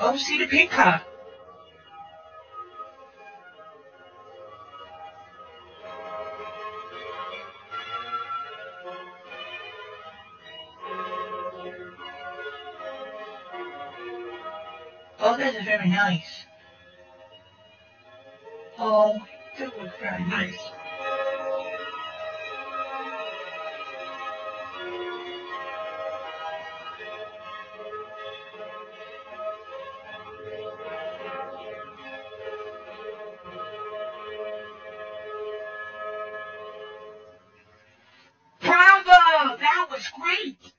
Oh, see the pink card. Oh, that is very nice. Oh, that was very nice. great.